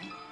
Seven.